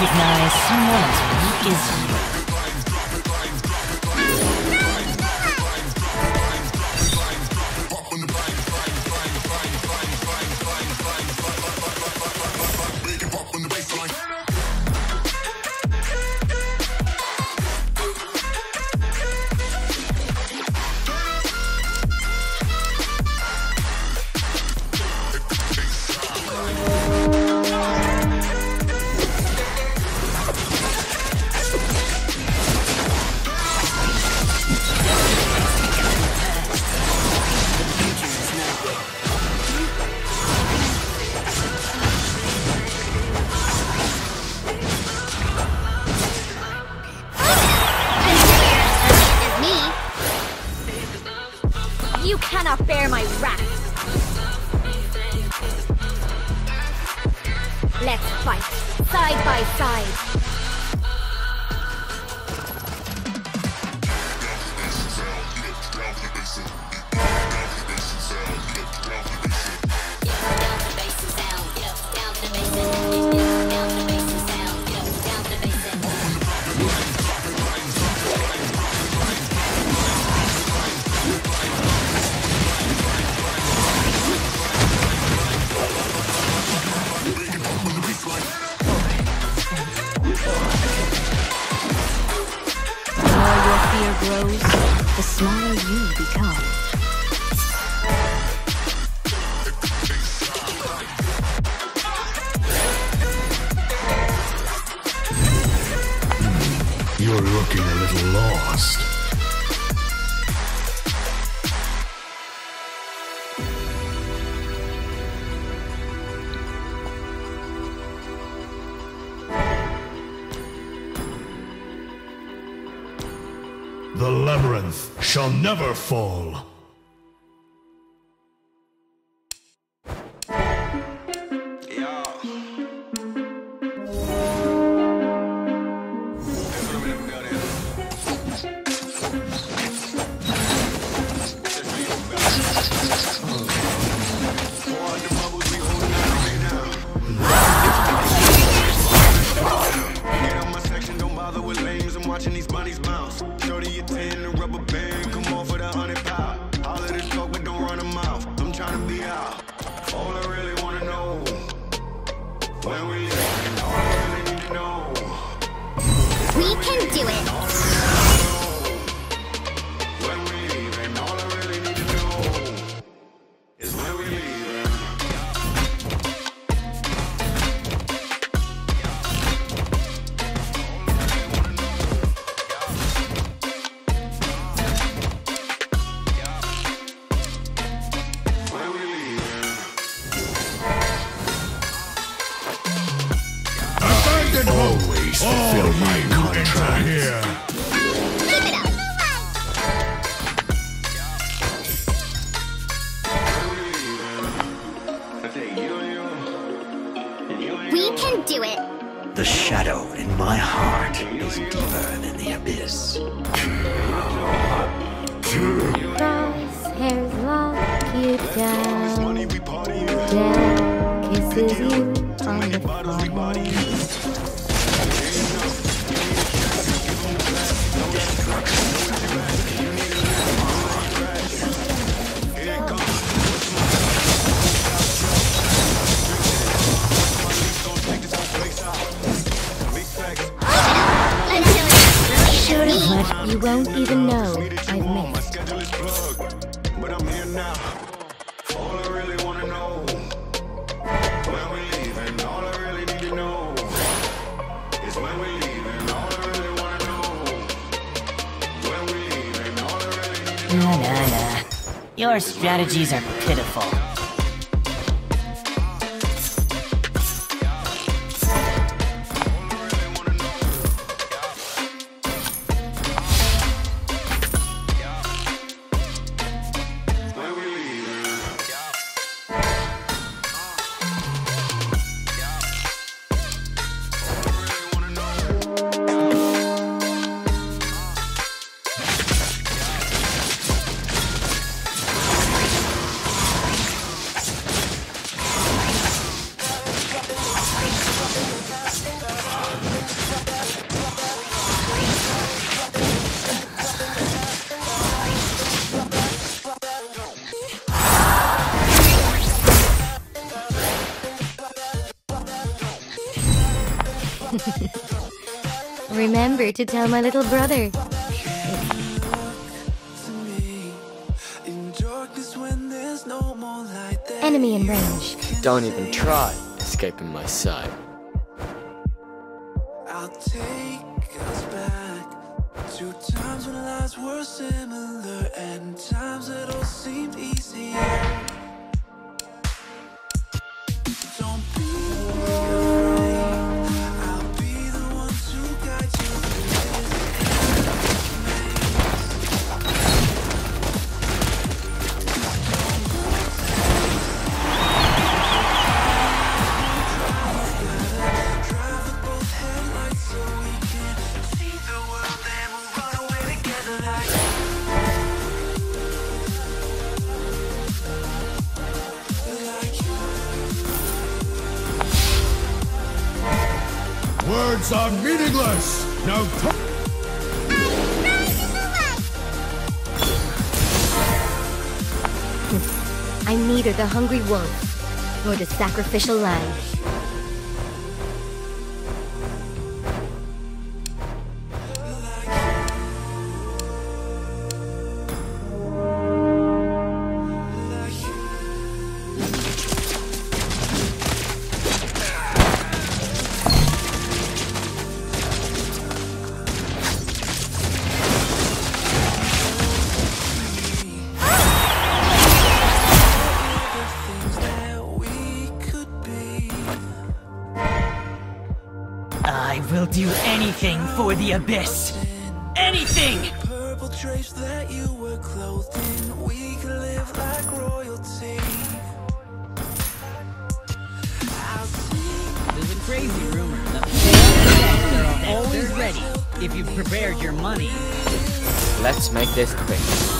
recognize someone as weak as you. The labyrinth shall never fall. Shadow in my heart is deeper than the abyss. Crosshairs lock you down. Death kisses you it's Sure as what you won't even know I've missed. Schedule is plugged, but I'm here now. All I really wanna know when we leave, and all I really need to know is when we leave, and all I really wanna know when we leave, and all I really need to know. Nah, nah, nah. Your strategies are pitiful. Remember to tell my little brother. Enemy in range. Don't even try escaping my sight. Words are meaningless! Now! I'm neither the hungry wolf nor the sacrificial lamb. Abyss. Anything! Purple drapes that you were clothed in. We could live like royalty. I'll There's a crazy rumor that they are always ready if you've prepared your money. Let's make this quick.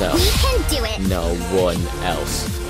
Fighting We myself. can do it. No one else.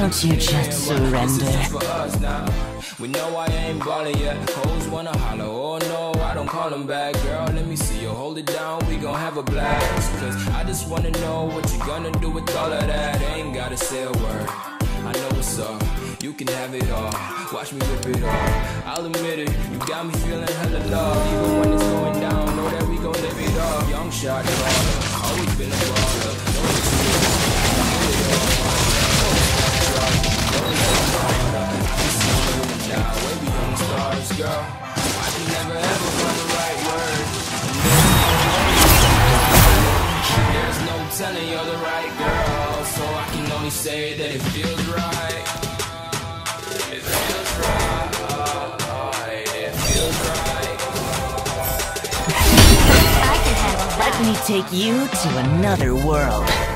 don't you just surrender? We know I ain't ballin' yet. Hoes wanna holler, oh no, I don't call them back. Girl, let me see you hold it down, we gon' have a blast. Cause I just wanna know what you gonna do with all of that. Ain't gotta say a word. I know what's up. You can have it all. Watch me rip it off. I'll admit it. You got me feeling hella love. Even when it's going down, know that we gon' live it up. Young shot caller. Always been a baller. Telling you're the right girl. So I can only say that it feels right. It feels right. It feels right. I can handle Let that. me take you to another world.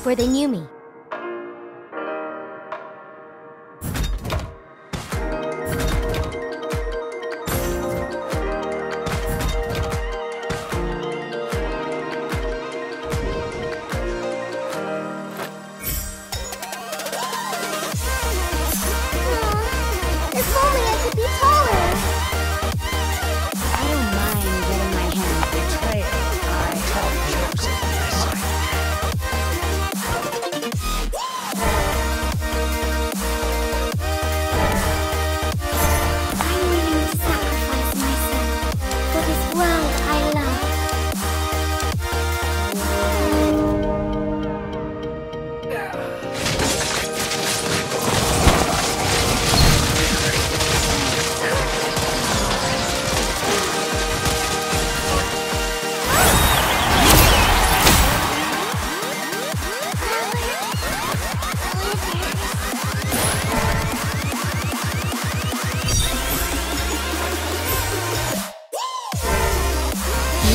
before they knew me.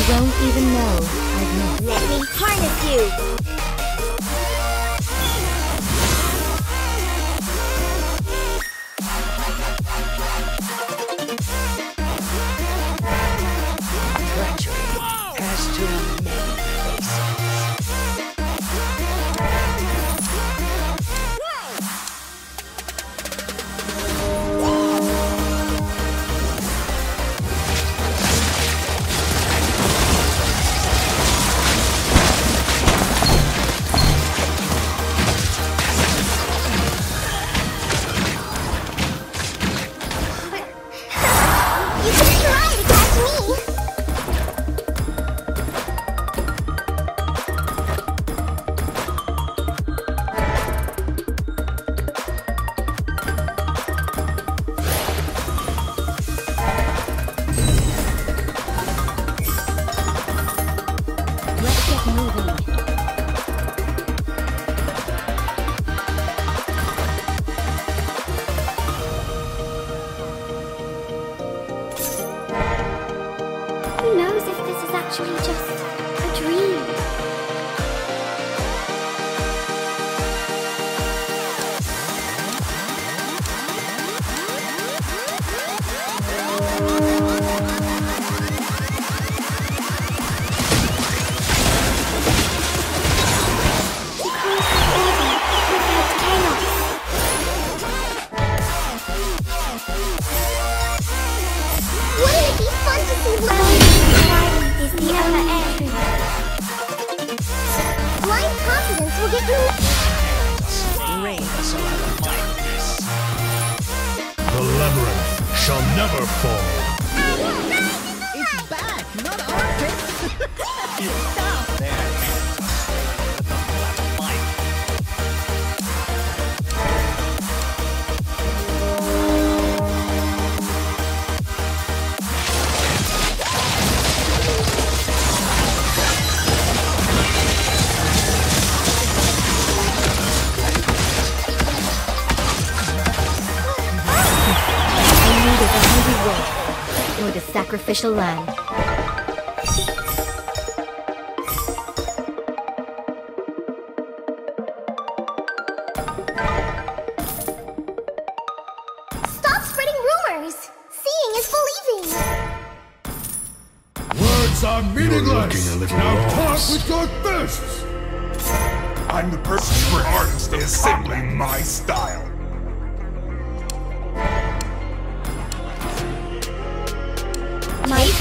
won't even know Let me harness you! official land. Stop spreading rumors! Seeing is believing! Words are meaningless! Now talk with your fists! I'm the person where art is simply my style.